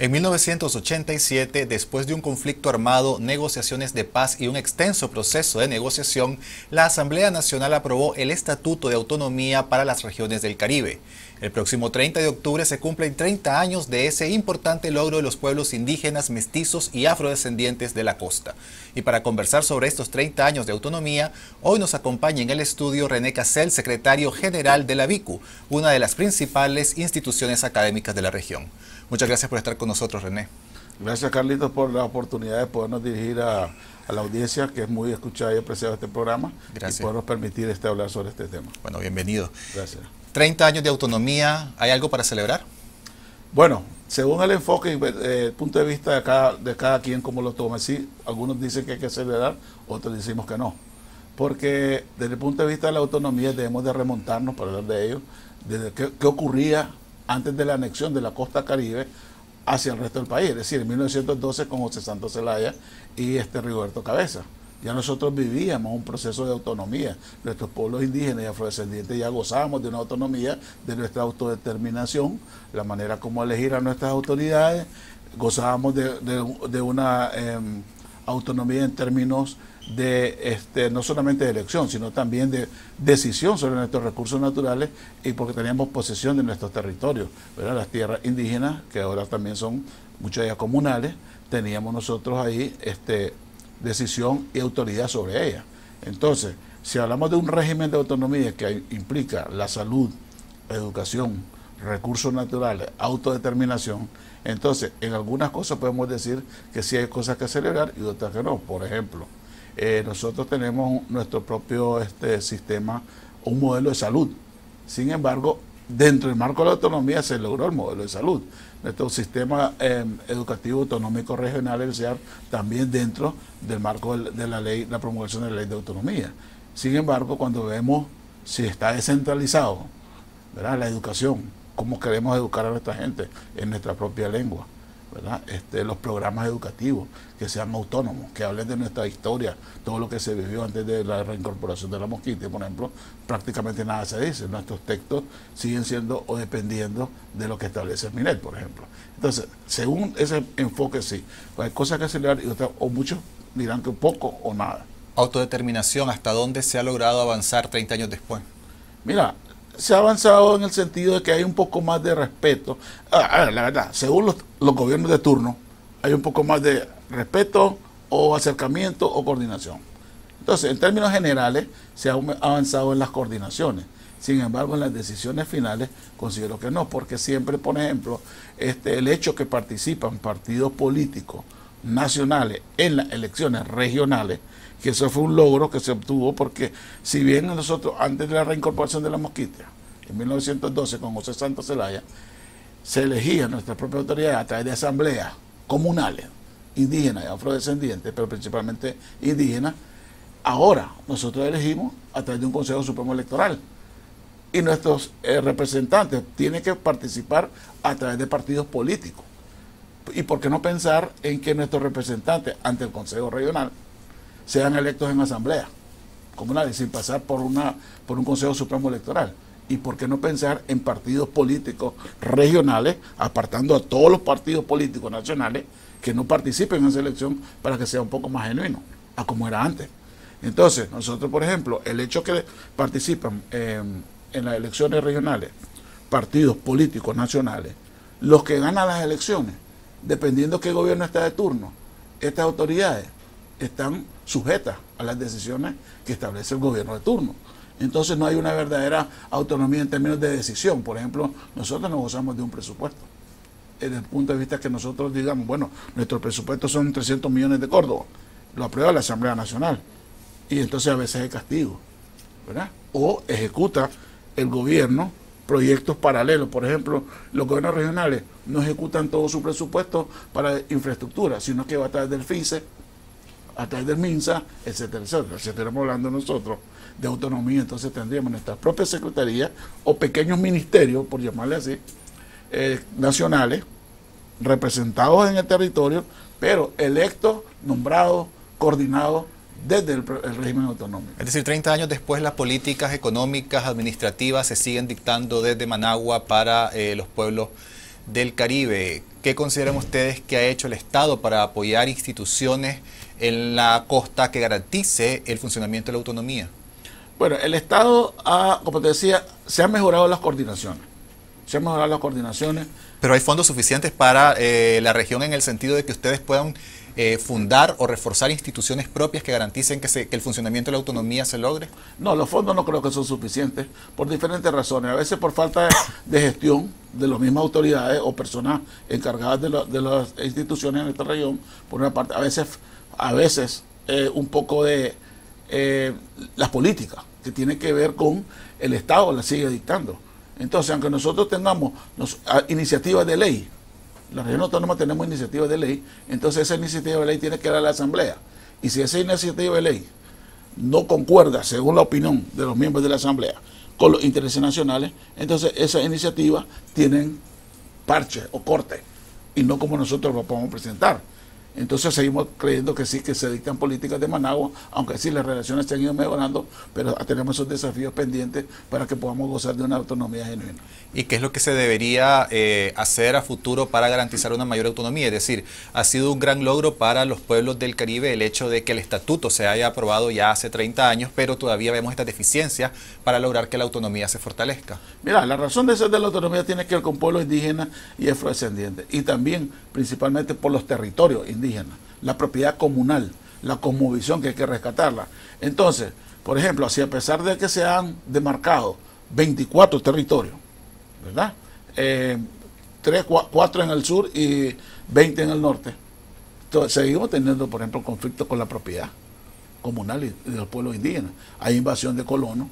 En 1987, después de un conflicto armado, negociaciones de paz y un extenso proceso de negociación, la Asamblea Nacional aprobó el Estatuto de Autonomía para las Regiones del Caribe. El próximo 30 de octubre se cumplen 30 años de ese importante logro de los pueblos indígenas, mestizos y afrodescendientes de la costa. Y para conversar sobre estos 30 años de autonomía, hoy nos acompaña en el estudio René Casel, secretario general de la BICU, una de las principales instituciones académicas de la región. Muchas gracias por estar con nosotros, René. Gracias, Carlitos, por la oportunidad de podernos dirigir a, la audiencia, que es muy escuchada y apreciada este programa, gracias. y podernos permitir este, hablar sobre este tema. Bueno, bienvenido. Gracias. 30 años de autonomía, ¿hay algo para celebrar? Bueno, según el enfoque y eh, el punto de vista de cada, de cada quien, como lo toma, sí, algunos dicen que hay que celebrar, otros decimos que no. Porque desde el punto de vista de la autonomía debemos de remontarnos, para hablar de ello, desde qué ocurría antes de la anexión de la costa caribe hacia el resto del país, es decir, en 1912 con José Santos Zelaya y este Rigoberto Cabeza. Ya nosotros vivíamos un proceso de autonomía. Nuestros pueblos indígenas y afrodescendientes ya gozábamos de una autonomía, de nuestra autodeterminación, la manera como elegir a nuestras autoridades, gozábamos de, una em, autonomía en términos de este, no solamente de elección, sino también de decisión sobre nuestros recursos naturales y porque teníamos posesión de nuestros territorios, las tierras indígenas, que ahora también son muchas de ellas comunales, teníamos nosotros ahí este, decisión y autoridad sobre ellas. Entonces, si hablamos de un régimen de autonomía que implica la salud, educación, recursos naturales, autodeterminación, entonces en algunas cosas podemos decir que sí hay cosas que celebrar y otras que no. Por ejemplo, eh, nosotros tenemos nuestro propio este, sistema, un modelo de salud. Sin embargo, dentro del marco de la autonomía se logró el modelo de salud. Nuestro sistema em, educativo autonómico regional, el CEAR, también dentro del marco de la ley, la promulgación de la ley de autonomía. Sin embargo, cuando vemos si está descentralizado, la educación, cómo queremos educar a nuestra gente en nuestra propia lengua. Este, los programas educativos que sean autónomos, que hablen de nuestra historia, todo lo que se vivió antes de la reincorporación de la mosquita, por ejemplo, prácticamente nada se dice. Nuestros textos siguen siendo o dependiendo de lo que establece el MINET, por ejemplo. Entonces, según ese enfoque, sí, pues hay cosas que acelerar y otras, o muchos dirán que poco o nada. Autodeterminación, ¿hasta dónde se ha logrado avanzar 30 años después? Mira, se ha avanzado en el sentido de que hay un poco más de respeto. Ah, la verdad, según los, gobiernos de turno, hay un poco más de respeto o acercamiento o coordinación. Entonces, en términos generales, se ha avanzado en las coordinaciones. Sin embargo, en las decisiones finales considero que no, porque siempre, por ejemplo, este, el hecho que participan partidos políticos nacionales en las elecciones regionales que eso fue un logro que se obtuvo porque si bien nosotros antes de la reincorporación de la mosquita, en 1912 con José Santos Zelaya, se elegía nuestra propia autoridad a través de asambleas comunales, indígenas y afrodescendientes, pero principalmente indígenas, ahora nosotros elegimos a través de un Consejo Supremo Electoral. Y nuestros eh, representantes tienen que participar a través de partidos políticos. ¿Y por qué no pensar en que nuestros representantes ante el Consejo Regional sean electos en asamblea comunal sin pasar por, una, por un Consejo Supremo Electoral. ¿Y por qué no pensar en partidos políticos regionales, apartando a todos los partidos políticos nacionales que no participen en esa elección para que sea un poco más genuino, a como era antes? Entonces, nosotros, por ejemplo, el hecho que participan en las elecciones regionales partidos políticos nacionales, los que ganan las elecciones, dependiendo qué gobierno está de turno, estas autoridades están sujetas a las decisiones que establece el gobierno de turno. Entonces no hay una verdadera autonomía en términos de decisión. Por ejemplo, nosotros no gozamos de un presupuesto. Desde el punto de vista que nosotros digamos, bueno, nuestro presupuesto son 300 millones de Córdoba, lo aprueba la Asamblea Nacional. Y entonces a veces hay castigo, ¿verdad? O ejecuta el gobierno proyectos paralelos. Por ejemplo, los gobiernos regionales no ejecutan todo su presupuesto para infraestructura, sino que va a través del FICE a través del MINSA, etcétera, etcétera. Si estuviéramos hablando nosotros de autonomía, entonces tendríamos nuestra propia secretaría o pequeños ministerios, por llamarle así, eh, nacionales, representados en el territorio, pero electos, nombrados, coordinados desde el, régimen autonómico. Es decir, 30 años después las políticas económicas, administrativas se siguen dictando desde Managua para eh, los pueblos del Caribe. ¿Qué consideran ustedes que ha hecho el Estado para apoyar instituciones en la costa que garantice el funcionamiento de la autonomía? Bueno, el Estado ha, como te decía, se han mejorado las coordinaciones. Se han mejorado las coordinaciones. Pero hay fondos suficientes para eh, la región en el sentido de que ustedes puedan eh, fundar o reforzar instituciones propias que garanticen que, que, el funcionamiento de la autonomía se logre? No, los fondos no creo que son suficientes por diferentes razones. A veces por falta de, gestión de las mismas autoridades o personas encargadas de, de, las instituciones en esta región, por una parte, a veces, a veces eh, un poco de las políticas que tiene que ver con el Estado la sigue dictando. Entonces, aunque nosotros tengamos iniciativas de ley, la región autónoma tenemos iniciativas de ley, entonces esa iniciativa de ley tiene que dar a la Asamblea. Y si esa iniciativa de ley no concuerda, según la opinión de los miembros de la Asamblea, con los intereses nacionales, entonces esas iniciativas tienen parche o corte, y no como nosotros lo podemos presentar. Entonces seguimos creyendo que sí, que se dictan políticas de Managua, aunque sí las relaciones se han ido mejorando, pero tenemos esos desafíos pendientes para que podamos gozar de una autonomía genuina. ¿Y qué es lo que se debería eh, hacer a futuro para garantizar una mayor autonomía? Es decir, ha sido un gran logro para los pueblos del Caribe el hecho de que el estatuto se haya aprobado ya hace 30 años, pero todavía vemos esta deficiencia para lograr que la autonomía se fortalezca. Mira, la razón de ser de la autonomía tiene que ver con pueblos indígenas y afrodescendientes, y también principalmente por los territorios indígenas la propiedad comunal, la cosmovisión que hay que rescatarla. Entonces, por ejemplo, si a pesar de que se han demarcado 24 territorios, ¿verdad? Eh, 3, 4 en el sur y 20 en el norte, seguimos teniendo, por ejemplo, conflictos con la propiedad comunal y de los pueblos indígenas. Hay invasión de colonos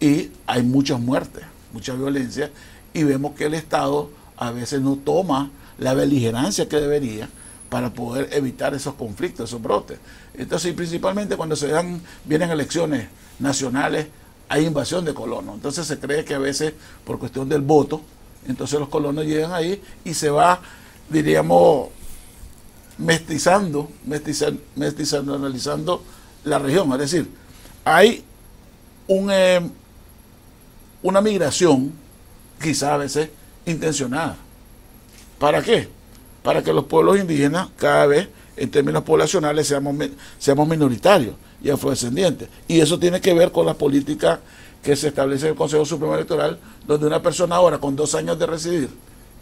y hay muchas muertes, mucha violencia, y vemos que el Estado a veces no toma la beligerancia que debería para poder evitar esos conflictos, esos brotes. Entonces, principalmente cuando se dan, vienen elecciones nacionales, hay invasión de colonos. Entonces se cree que a veces, por cuestión del voto, entonces los colonos llegan ahí y se va, diríamos, mestizando, mestizando, mestizando analizando la región. Es decir, hay un, eh, una migración, quizá a veces intencionada. ¿Para qué? Para que los pueblos indígenas cada vez en términos poblacionales seamos, seamos minoritarios y afrodescendientes. Y eso tiene que ver con la política que se establece en el Consejo Supremo Electoral, donde una persona ahora con dos años de residir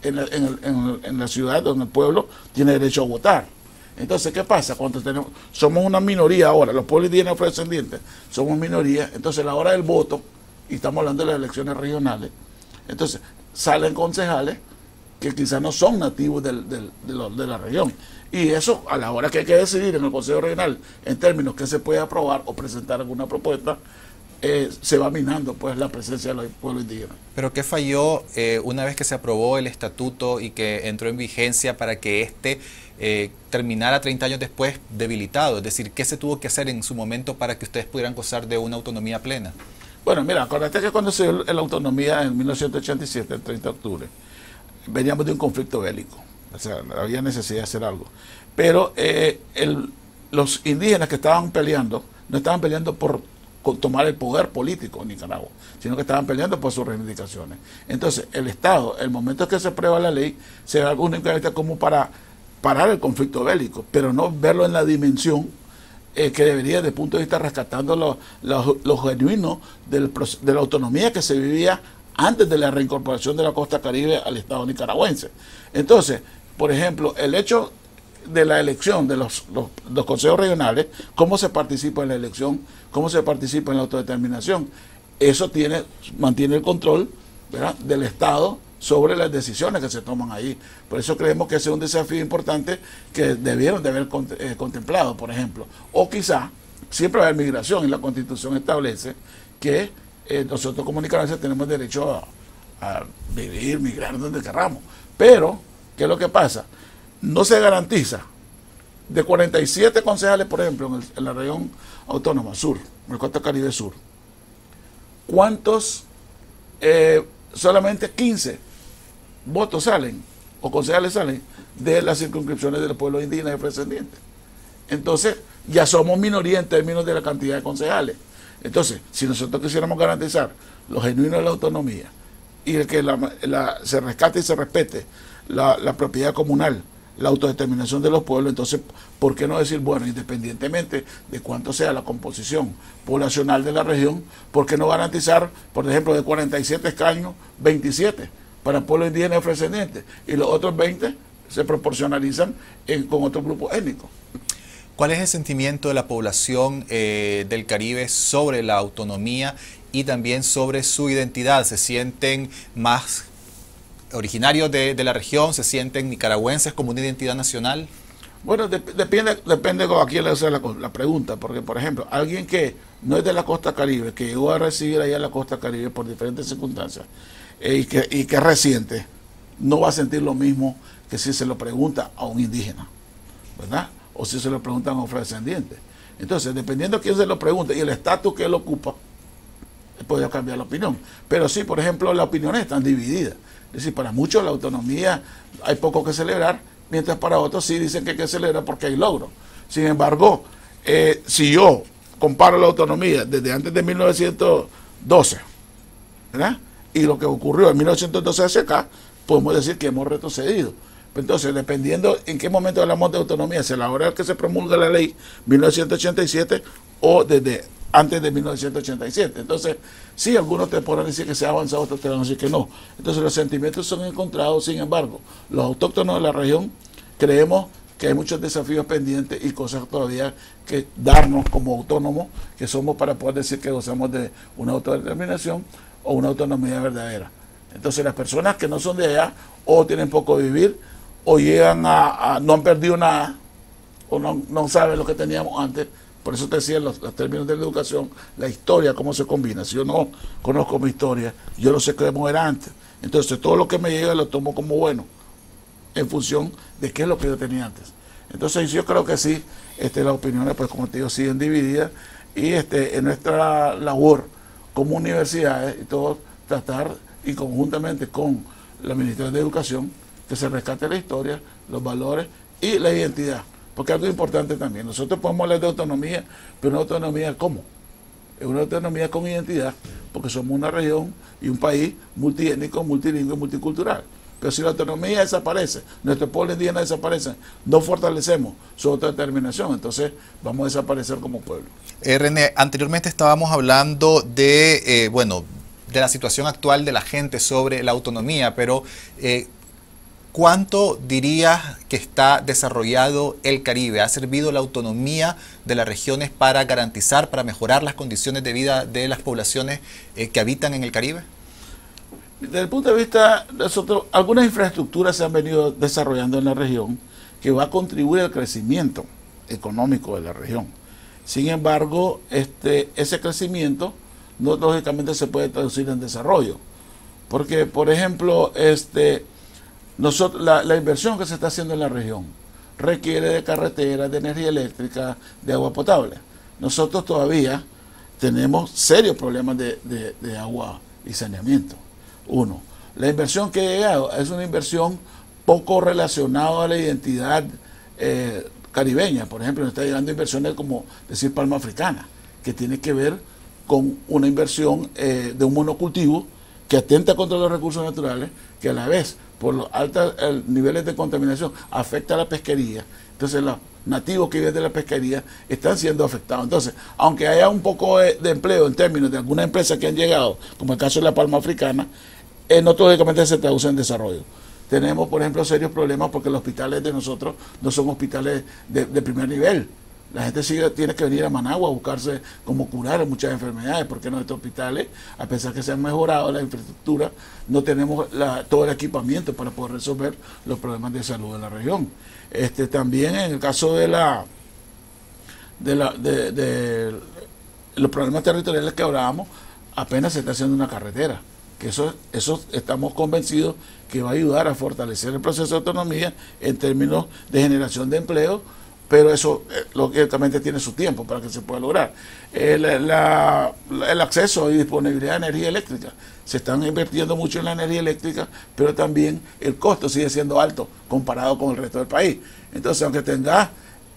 en la, en, la ciudad en el pueblo tiene derecho a votar. Entonces, ¿qué pasa? Cuando tenemos, somos una minoría ahora, los pueblos indígenas afrodescendientes somos minoría, entonces la hora del voto, y estamos hablando de las elecciones regionales, entonces salen concejales que quizás no son nativos de, la región. Y eso, a la hora que hay que decidir en el Consejo Regional, en términos que se puede aprobar o presentar alguna propuesta, eh, se va minando pues la presencia de los pueblos indígenas. Pero ¿qué falló eh, una vez que se aprobó el estatuto y que entró en vigencia para que este eh, terminara 30 años después debilitado? Es decir, ¿qué se tuvo que hacer en su momento para que ustedes pudieran gozar de una autonomía plena? Bueno, mira, acuérdate que cuando se dio la autonomía en 1987, el 30 de octubre, veníamos de un conflicto bélico, o sea, había necesidad de hacer algo. Pero eh, los indígenas que estaban peleando, no estaban peleando por tomar el poder político en Nicaragua, sino que estaban peleando por sus reivindicaciones. Entonces, el Estado, el momento que se aprueba la ley, se da únicamente como para parar el conflicto bélico, pero no verlo en la dimensión eh, que debería, desde el punto de vista rescatando lo, lo, genuino de la autonomía que se vivía antes de la reincorporación de la costa caribe al Estado nicaragüense. Entonces, por ejemplo, el hecho de la elección de los, consejos regionales, cómo se participa en la elección, cómo se participa en la autodeterminación, eso tiene, mantiene el control del Estado sobre las decisiones que se toman ahí. Por eso creemos que ese es un desafío importante que debieron de haber eh, contemplado, por ejemplo. O quizá, siempre va a haber migración y la Constitución establece que eh, nosotros como nicaragüenses tenemos derecho a, vivir, migrar donde queramos. Pero, ¿qué es lo que pasa? No se garantiza. De 47 concejales, por ejemplo, en, la región autónoma sur, en el Costa Caribe Sur, ¿cuántos, eh, solamente 15 votos salen o concejales salen de las circunscripciones de los pueblos indígenas y descendientes? Entonces, ya somos minoría en términos de la cantidad de concejales. Entonces, si nosotros quisiéramos garantizar lo genuino de la autonomía y el que se rescate y se respete la, propiedad comunal, la autodeterminación de los pueblos, entonces, ¿por qué no decir, bueno, independientemente de cuánto sea la composición poblacional de la región, ¿por qué no garantizar, por ejemplo, de 47 escaños, 27 para el pueblo indígena y los otros 20 se proporcionalizan con otros grupos étnicos? ¿Cuál es el sentimiento de la población eh, del Caribe sobre la autonomía y también sobre su identidad? ¿Se sienten más originarios de, la región? ¿Se sienten nicaragüenses como una identidad nacional? Bueno, depende, depende a quién le hace la, pregunta, porque por ejemplo, alguien que no es de la costa caribe, que llegó a recibir allá en la costa caribe por diferentes circunstancias eh, y, que, y que es reciente, no va a sentir lo mismo que si se lo pregunta a un indígena, ¿verdad? O si se lo preguntan a un afrodescendiente. Entonces, dependiendo de quién se lo pregunte y el estatus que él ocupa, puede cambiar la opinión. Pero sí, por ejemplo, las opiniones están divididas. Es decir, para muchos la autonomía hay poco que celebrar, mientras para otros sí dicen que hay que celebrar porque hay logros. Sin embargo, eh, si yo comparo la autonomía desde antes de 1912, ¿verdad? Y lo que ocurrió en 1912 hacia acá, podemos decir que hemos retrocedido. Entonces, dependiendo en qué momento hablamos de autonomía, si la hora que se promulga la ley 1987 o desde antes de 1987. Entonces, sí, algunos te podrán decir que se ha avanzado, otros te van a decir que no. Entonces, los sentimientos son encontrados, sin embargo, los autóctonos de la región creemos que hay muchos desafíos pendientes y cosas todavía que darnos como autónomos, que somos para poder decir que gozamos de una autodeterminación o una autonomía verdadera. Entonces, las personas que no son de allá o tienen poco vivir o llegan a, no han perdido nada o no, no saben lo que teníamos antes, por eso te decía los, términos de la educación, la historia, cómo se combina. Si yo no conozco mi historia, yo no sé cómo era antes. Entonces todo lo que me llega lo tomo como bueno, en función de qué es lo que yo tenía antes. Entonces yo creo que sí, este, las opiniones, pues como te digo, siguen divididas. Y este, en nuestra labor como universidades y todo, tratar y conjuntamente con la Ministerio de Educación, que se rescate la historia, los valores y la identidad. Porque algo importante también, nosotros podemos hablar de autonomía, pero una autonomía ¿cómo? Es una autonomía con identidad, porque somos una región y un país multiétnico, multilingüe, multicultural. Pero si la autonomía desaparece, nuestro pueblo indígena desaparece, no fortalecemos su autodeterminación, entonces vamos a desaparecer como pueblo. Eh, René, anteriormente estábamos hablando de, eh, bueno, de la situación actual de la gente sobre la autonomía, pero eh, ¿Cuánto dirías que está desarrollado el Caribe? ¿Ha servido la autonomía de las regiones para garantizar, para mejorar las condiciones de vida de las poblaciones eh, que habitan en el Caribe? Desde el punto de vista, nosotros, algunas infraestructuras se han venido desarrollando en la región que va a contribuir al crecimiento económico de la región. Sin embargo, este, ese crecimiento no lógicamente se puede traducir en desarrollo. Porque, por ejemplo, este, nosotros, la, inversión que se está haciendo en la región requiere de carreteras, de energía eléctrica, de agua potable. Nosotros todavía tenemos serios problemas de, agua y saneamiento. Uno, la inversión que ha llegado es una inversión poco relacionada a la identidad eh, caribeña. Por ejemplo, nos está llegando inversiones como decir palma africana, que tiene que ver con una inversión eh, de un monocultivo que atenta contra los recursos naturales, que a la vez por los altos niveles de contaminación afecta a la pesquería. Entonces los nativos que viven de la pesquería están siendo afectados. Entonces, aunque haya un poco de, empleo en términos de algunas empresas que han llegado, como el caso de la palma africana, eh, no lógicamente se traduce en desarrollo. Tenemos, por ejemplo, serios problemas porque los hospitales de nosotros no son hospitales de primer nivel la gente sigue, tiene que venir a Managua a buscarse cómo curar muchas enfermedades, porque en nuestros hospitales, a pesar que se han mejorado la infraestructura, no tenemos todo el equipamiento para poder resolver los problemas de salud de la región. Este, también en el caso de la de, la, de, los problemas territoriales que hablábamos, apenas se está haciendo una carretera que eso, eso estamos convencidos que va a ayudar a fortalecer el proceso de autonomía en términos de generación de empleo pero eso eh, lógicamente tiene su tiempo para que se pueda lograr. El, el, acceso y disponibilidad de energía eléctrica. Se están invirtiendo mucho en la energía eléctrica, pero también el costo sigue siendo alto comparado con el resto del país. Entonces, aunque tengas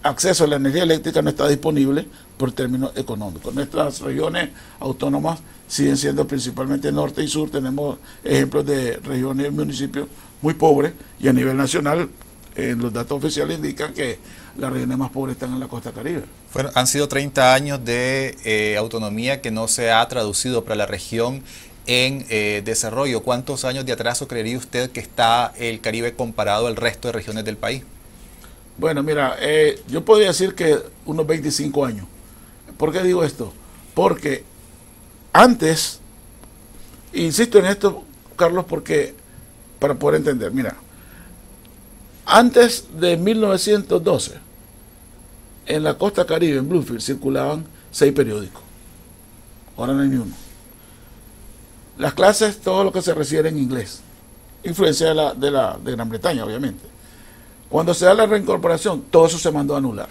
acceso a la energía eléctrica no está disponible por términos económicos. Nuestras regiones autónomas siguen siendo principalmente norte y sur. Tenemos ejemplos de regiones y municipios muy pobres y a nivel nacional los datos oficiales indican que las regiones más pobres están en la costa caribe. Bueno, han sido 30 años de eh, autonomía que no se ha traducido para la región en eh, desarrollo. ¿Cuántos años de atraso creería usted que está el Caribe comparado al resto de regiones del país? Bueno, mira, eh, yo podría decir que unos 25 años. ¿Por qué digo esto? Porque antes, insisto en esto, Carlos, porque para poder entender, mira, antes de 1912, en la costa caribe, en Bluefield, circulaban seis periódicos. Ahora no hay ni uno. Las clases, todo lo que se refiere en inglés. Influencia de, la, de, la, de Gran Bretaña, obviamente. Cuando se da la reincorporación, todo eso se mandó a anular.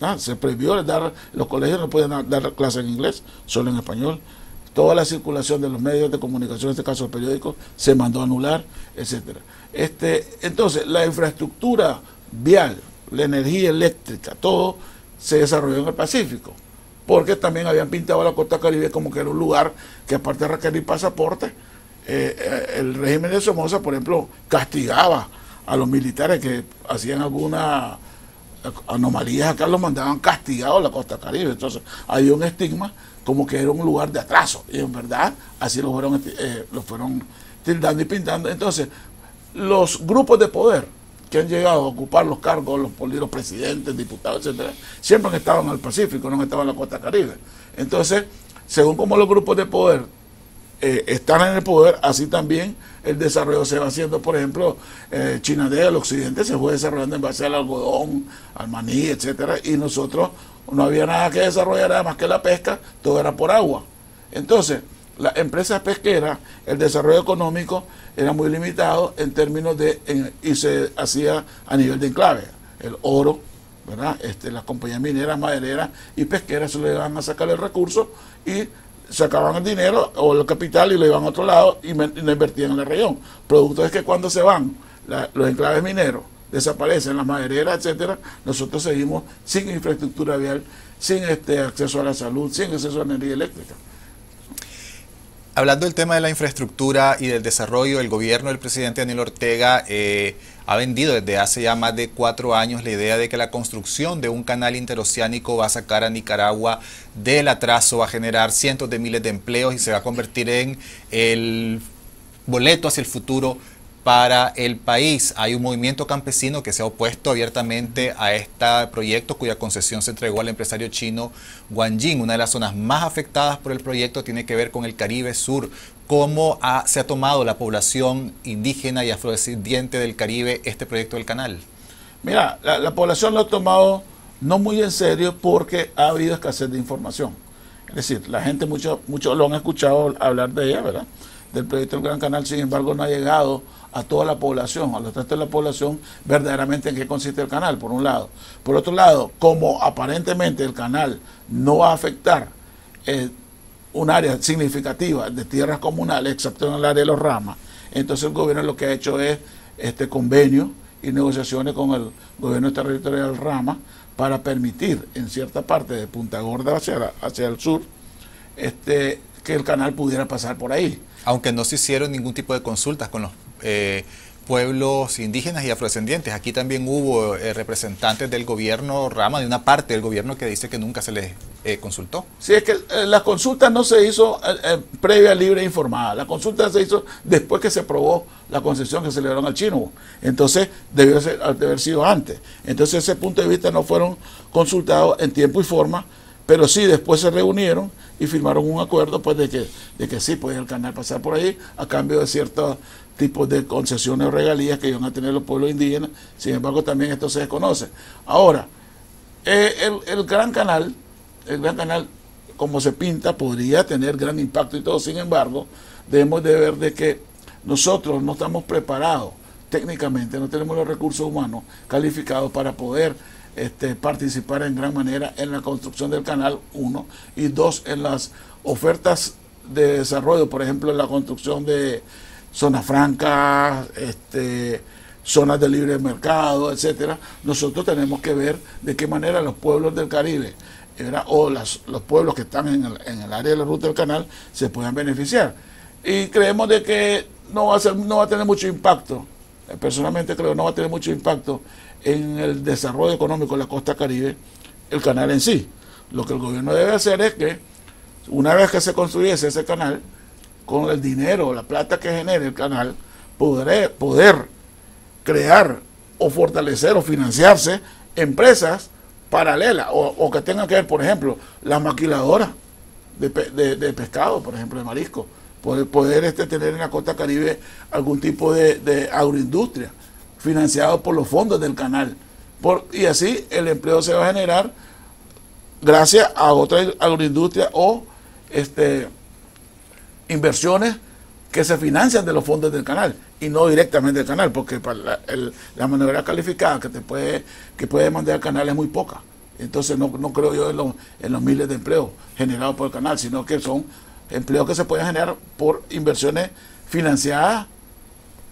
Ah, se prohibió dar, los colegios no pueden dar clases en inglés, solo en español. Toda la circulación de los medios de comunicación, en este caso el periódico, se mandó a anular, etcétera. Este, entonces, la infraestructura vial, la energía eléctrica, todo se desarrolló en el Pacífico, porque también habían pintado la costa caribe como que era un lugar que aparte de requerir pasaporte, eh, eh, el régimen de Somoza, por ejemplo, castigaba a los militares que hacían alguna anomalías acá, los mandaban castigados a la costa caribe. Entonces, había un estigma como que era un lugar de atraso, y en verdad así lo fueron, eh, lo fueron tildando y pintando. Entonces, los grupos de poder que han llegado a ocupar los cargos, los políticos, presidentes, diputados, etcétera, siempre han estado en el Pacífico, no han estado en la costa caribe. Entonces, según como los grupos de poder eh, están en el poder, así también el desarrollo se va haciendo. Por ejemplo, eh, China del Occidente se fue desarrollando en base al algodón, al maní, etcétera, y nosotros no había nada que desarrollar, nada más que la pesca, todo era por agua. Entonces, las empresas pesqueras, el desarrollo económico era muy limitado en términos de, y se hacía a nivel de enclave. El oro, ¿verdad? Este, las compañías mineras, madereras y pesqueras se le iban a sacar el recurso y sacaban el dinero o el capital y lo iban a otro lado y, lo invertían en la región. Producto es que cuando se van los enclaves mineros, desaparecen las madereras, etcétera, nosotros seguimos sin infraestructura vial, sin este acceso a la salud, sin acceso a energía eléctrica. Hablando del tema de la infraestructura y del desarrollo, el gobierno del presidente Daniel Ortega eh, ha vendido desde hace ya más de cuatro años la idea de que la construcción de un canal interoceánico va a sacar a Nicaragua del atraso, va a generar cientos de miles de empleos y se va a convertir en el boleto hacia el futuro para el país. Hay un movimiento campesino que se ha opuesto abiertamente a este proyecto cuya concesión se entregó al empresario chino Guanjin. Una de las zonas más afectadas por el proyecto tiene que ver con el Caribe Sur. ¿Cómo se ha tomado la población indígena y afrodescendiente del Caribe este proyecto del canal? Mira, la, población lo ha tomado no muy en serio porque ha habido escasez de información. Es decir, la gente, muchos mucho lo han escuchado hablar de ella, ¿verdad? Del proyecto del Gran Canal, sin embargo, no ha llegado a toda la población, a los restos de la población, verdaderamente en qué consiste el canal, por un lado. Por otro lado, como aparentemente el canal no va a afectar eh, un área significativa de tierras comunales, excepto en el área de los ramas, entonces el gobierno lo que ha hecho es este convenio y negociaciones con el gobierno territorial Rama para permitir en cierta parte de Punta Gorda hacia, hacia el sur este, que el canal pudiera pasar por ahí. Aunque no se hicieron ningún tipo de consultas con los eh, pueblos indígenas y afrodescendientes. Aquí también hubo eh, representantes del gobierno, rama de una parte del gobierno que dice que nunca se les eh, consultó. Sí, es que la consulta no se hizo previa, libre e informada. La consulta se hizo después que se aprobó la concesión que se le dieron al chino. Entonces, debió ser, haber sido antes. Entonces, ese punto de vista no fueron consultados en tiempo y forma, pero sí después se reunieron y firmaron un acuerdo pues de que, de que sí puede el canal pasar por ahí a cambio de ciertos tipos de concesiones o regalías que iban a tener los pueblos indígenas, sin embargo también esto se desconoce. Ahora, eh, el, gran canal, el gran canal como se pinta, podría tener gran impacto y todo, sin embargo, debemos de ver de que nosotros no estamos preparados técnicamente, no tenemos los recursos humanos calificados para poder este, participar en gran manera en la construcción del canal, uno, y dos, en las ofertas de desarrollo, por ejemplo, en la construcción de zona franca, este, zonas de libre mercado, etcétera, nosotros tenemos que ver de qué manera los pueblos del Caribe o los pueblos que están en el, área de la ruta del canal se puedan beneficiar. Y creemos de que no va a, no va a tener mucho impacto, personalmente creo que no va a tener mucho impacto en el desarrollo económico de la costa caribe, el canal en sí. Lo que el gobierno debe hacer es que una vez que se construyese ese canal, con el dinero, la plata que genere el canal, poder, poder crear o fortalecer o financiarse empresas paralelas o, que tengan que ver, por ejemplo, la maquiladora de, pescado, por ejemplo, de marisco, poder, poder este, tener en la costa caribe algún tipo de, agroindustria financiado por los fondos del canal. Y así el empleo se va a generar gracias a otra agroindustria o este, inversiones que se financian de los fondos del canal y no directamente del canal, porque la, el, la calificada que te puede que puede mandar el canal es muy poca. Entonces no, no creo yo en, en los miles de empleos generados por el canal, sino que son empleos que se pueden generar por inversiones financiadas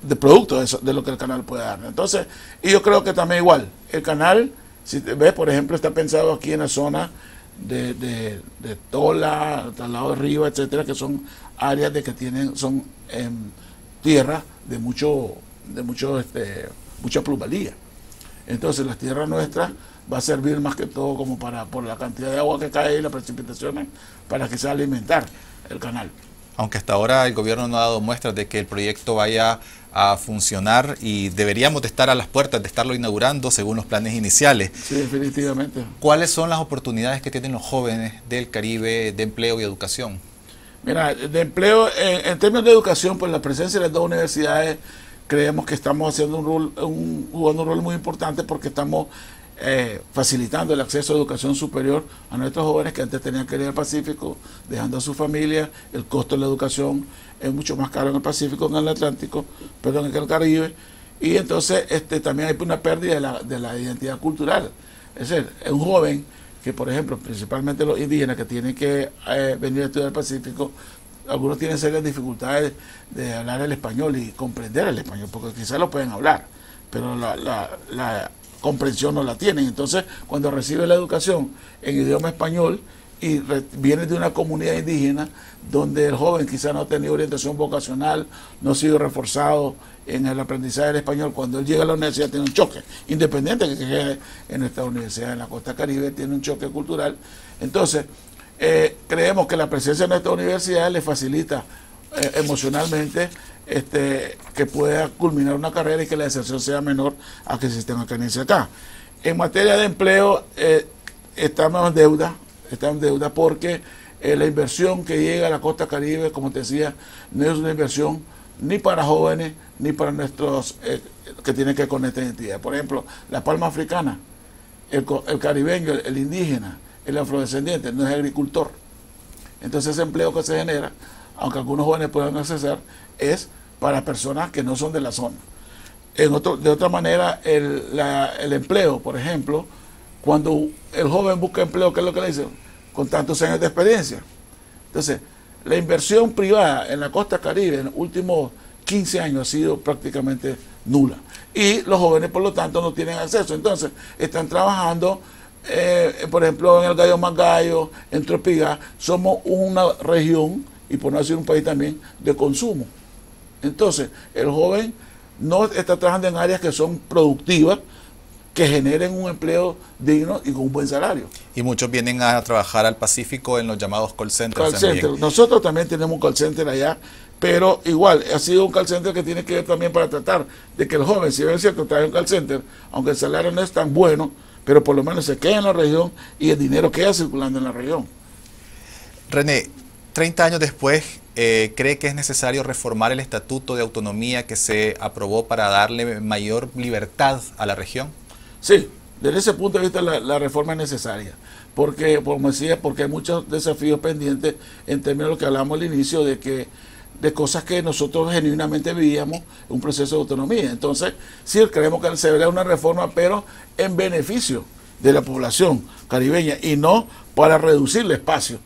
de productos de, lo que el canal puede dar. Entonces, y yo creo que también igual, el canal, si ves, por ejemplo, está pensado aquí en la zona de, de, de Tola, al lado de Río, etcétera, que son áreas de que tienen, son em, tierras de mucho, de mucho, este, mucha plusvalía. Entonces las tierras nuestras va a servir más que todo como para, por la cantidad de agua que cae y las precipitaciones, para que se alimentar el canal. Aunque hasta ahora el gobierno no ha dado muestras de que el proyecto vaya a funcionar y deberíamos de estar a las puertas de estarlo inaugurando según los planes iniciales. Sí, definitivamente. ¿Cuáles son las oportunidades que tienen los jóvenes del Caribe de empleo y educación? Mira, de empleo, en, términos de educación, pues la presencia de las dos universidades creemos que estamos haciendo un rol, un, jugando un rol muy importante porque estamos eh, facilitando el acceso a educación superior a nuestros jóvenes que antes tenían que ir al Pacífico, dejando a su familia, el costo de la educación es mucho más caro en el Pacífico que en el Atlántico, perdón, en el Caribe, y entonces este también hay una pérdida de la, de la identidad cultural. Es decir, un joven que, por ejemplo, principalmente los indígenas que tienen que eh, venir a estudiar el Pacífico, algunos tienen serias dificultades de hablar el español y comprender el español, porque quizás lo pueden hablar, pero la, la comprensión no la tienen. Entonces, cuando recibe la educación en idioma español y viene de una comunidad indígena donde el joven quizá no ha tenido orientación vocacional, no ha sido reforzado en el aprendizaje del español, cuando él llega a la universidad tiene un choque, independiente de que quede en esta universidad en la costa caribe, tiene un choque cultural. Entonces, eh, creemos que la presencia en esta universidad le facilita eh, emocionalmente este, que pueda culminar una carrera y que la deserción sea menor a que se tenga que acá. En materia de empleo, eh, estamos en deuda, estamos en deuda porque eh, la inversión que llega a la costa caribe, como te decía, no es una inversión ni para jóvenes ni para nuestros eh, que tienen que ver con identidad. Por ejemplo, la palma africana, el, caribeño, el, indígena, el afrodescendiente, no es agricultor. Entonces ese empleo que se genera, aunque algunos jóvenes puedan acceder, es para personas que no son de la zona. En otro, de otra manera, el, el empleo, por ejemplo, cuando el joven busca empleo, ¿qué es lo que le dice? Con tantos años de experiencia. Entonces, la inversión privada en la costa caribe en los últimos 15 años ha sido prácticamente nula. Y los jóvenes, por lo tanto, no tienen acceso. Entonces, están trabajando, eh, por ejemplo, en el Gallo Mangallo, en Tropiga, somos una región, y por no decir un país también, de consumo. Entonces, el joven no está trabajando en áreas que son productivas, que generen un empleo digno y con un buen salario. Y muchos vienen a trabajar al Pacífico en los llamados call centers. Nosotros también tenemos un call center allá, pero igual, ha sido un call center que tiene que ver también para tratar de que el joven, si bien es cierto, trae un call center, aunque el salario no es tan bueno, pero por lo menos se queda en la región y el dinero queda circulando en la región. René, 30 años después, eh, ¿cree que es necesario reformar el Estatuto de Autonomía que se aprobó para darle mayor libertad a la región? Sí, desde ese punto de vista la, reforma es necesaria, porque, como decía, porque hay muchos desafíos pendientes en términos de lo que hablamos al inicio, de que de cosas que nosotros genuinamente vivíamos, un proceso de autonomía. Entonces, sí creemos que se debería una reforma, pero en beneficio de la población caribeña y no para reducir el espacio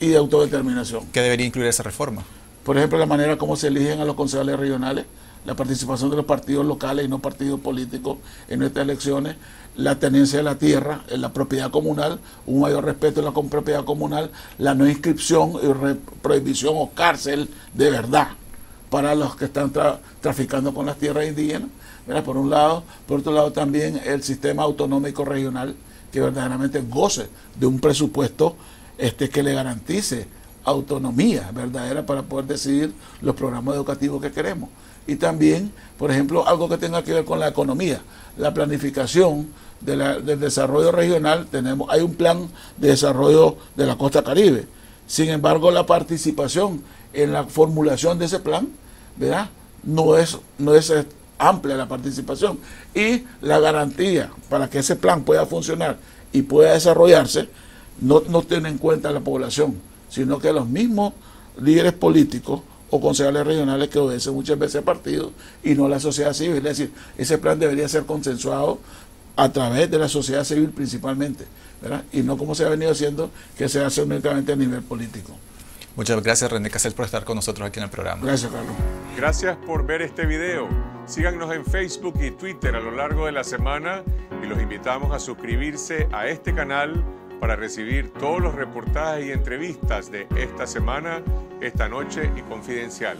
y de autodeterminación. ¿Qué debería incluir esa reforma? Por ejemplo, la manera como se eligen a los concejales regionales la participación de los partidos locales y no partidos políticos en nuestras elecciones, la tenencia de la tierra, la propiedad comunal, un mayor respeto a la propiedad comunal, la no inscripción y prohibición o cárcel de verdad para los que están traficando con las tierras indígenas, por un lado, por otro lado también el sistema autonómico regional que verdaderamente goce de un presupuesto este, que le garantice autonomía verdadera para poder decidir los programas educativos que queremos. Y también, por ejemplo, algo que tenga que ver con la economía, la planificación del desarrollo regional, tenemos, hay un plan de desarrollo de la costa caribe. Sin embargo, la participación en la formulación de ese plan, ¿verdad? No es, no es amplia la participación. Y la garantía para que ese plan pueda funcionar y pueda desarrollarse, no, no tiene en cuenta la población, sino que los mismos líderes políticos o concejales regionales que obedecen muchas veces a partidos y no a la sociedad civil. Es decir, ese plan debería ser consensuado a través de la sociedad civil principalmente, ¿verdad? y no como se ha venido haciendo, que se hace únicamente a nivel político. Muchas gracias René Casel por estar con nosotros aquí en el programa. Gracias Carlos. Gracias por ver este video. Síganos en Facebook y Twitter a lo largo de la semana y los invitamos a suscribirse a este canal para recibir todos los reportajes y entrevistas de esta semana, esta noche y confidencial.